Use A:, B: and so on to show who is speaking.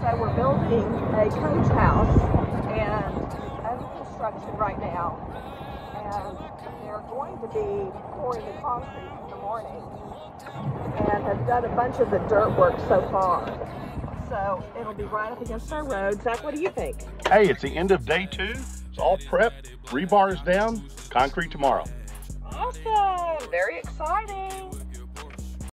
A: So we're building a coach house and under construction right now. And they're going to be pouring the concrete in the morning and have done a bunch of the dirt work so far. So it'll be right up against our road. Zach, what do you think?
B: Hey, it's the end of day two. It's all prepped. Rebar is down. Concrete tomorrow.
A: Awesome. Very exciting.